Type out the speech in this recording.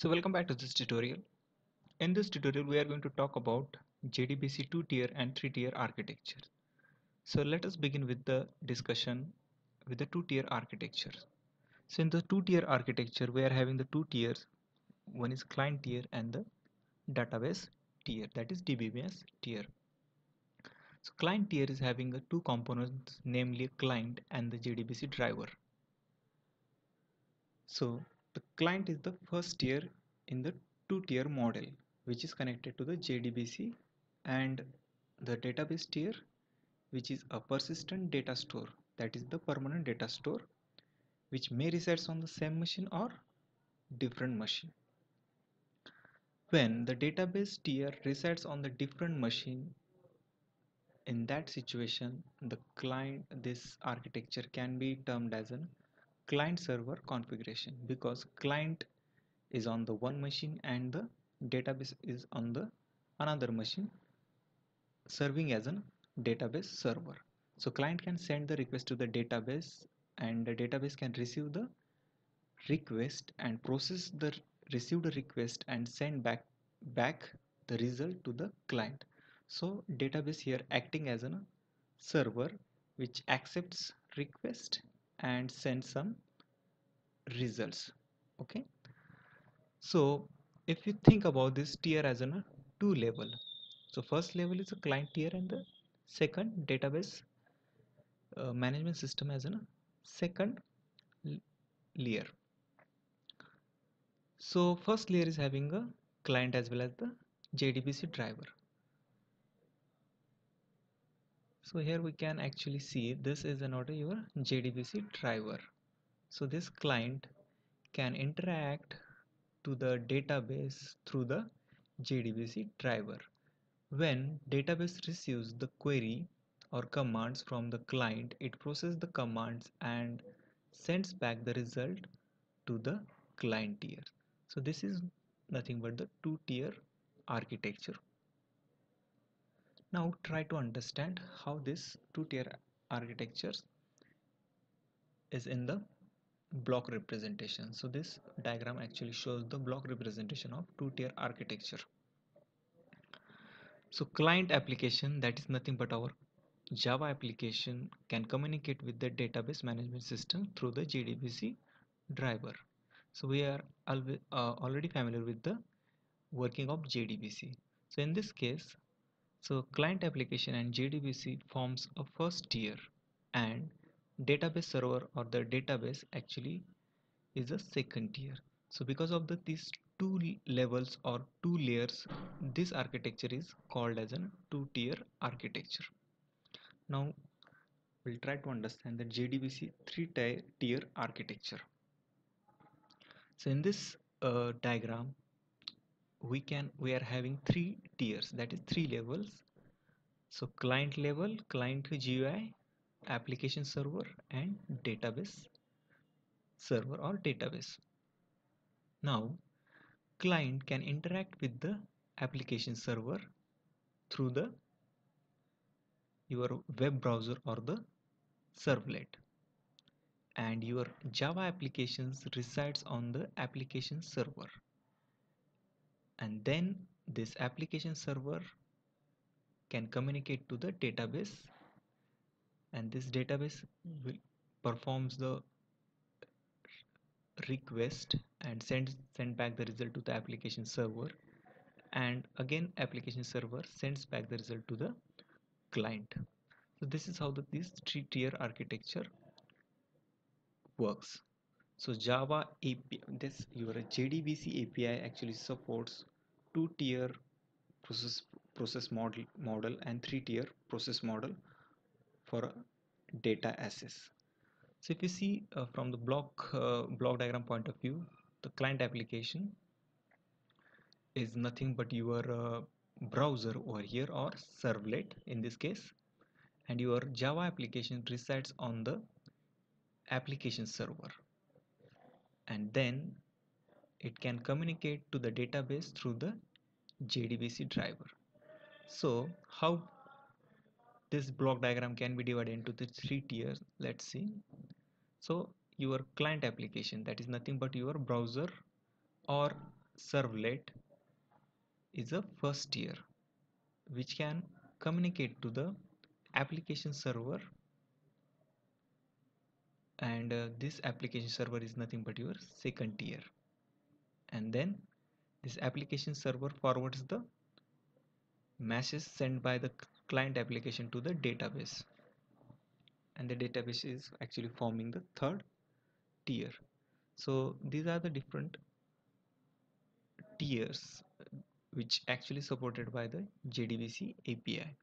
So welcome back to this tutorial. In this tutorial we are going to talk about JDBC 2-tier and 3-tier architecture. So let us begin with the discussion with the 2-tier architecture. So in the 2-tier architecture we are having the two tiers. One is client tier and the database tier that is DBMS tier. So client tier is having the two components namely client and the JDBC driver. So the client is the first tier in the two tier model which is connected to the JDBC and the database tier which is a persistent data store that is the permanent data store which may resides on the same machine or different machine. When the database tier resides on the different machine in that situation the client this architecture can be termed as a client server configuration because client is on the one machine and the database is on the another machine serving as a database server. So client can send the request to the database and the database can receive the request and process the received request and send back back the result to the client. So database here acting as a server which accepts request and send some results. Okay so if you think about this tier as a two level. So first level is a client tier and the second database uh, management system as a second layer. So first layer is having a client as well as the JDBC driver. So here we can actually see this is another your JDBC driver. So this client can interact to the database through the JDBC driver. When database receives the query or commands from the client it processes the commands and sends back the result to the client tier. So this is nothing but the two tier architecture. Now try to understand how this two-tier architecture is in the block representation. So this diagram actually shows the block representation of two-tier architecture. So client application that is nothing but our Java application can communicate with the database management system through the JDBC driver. So we are uh, already familiar with the working of JDBC. So in this case so client application and JDBC forms a first tier and database server or the database actually is a second tier. So because of the these two levels or two layers this architecture is called as a two tier architecture. Now we'll try to understand the JDBC three tier architecture. So in this uh, diagram we can we are having three tiers that is three levels so client level client GUI application server and database server or database. Now client can interact with the application server through the your web browser or the servlet. And your java applications resides on the application server. And then this application server can communicate to the database and this database will performs the request and sends send back the result to the application server. And again application server sends back the result to the client. So this is how the, this three tier architecture works. So java api this your jdbc api actually supports two tier process process model model and three tier process model for data access so if you see uh, from the block uh, block diagram point of view the client application is nothing but your uh, browser over here or servlet in this case and your java application resides on the application server and then it can communicate to the database through the JDBC driver. So how this block diagram can be divided into the three tiers let's see. So your client application that is nothing but your browser or servlet is a first tier which can communicate to the application server. And uh, this application server is nothing but your second tier. And then this application server forwards the message sent by the client application to the database. And the database is actually forming the third tier. So these are the different tiers which actually supported by the JDBC API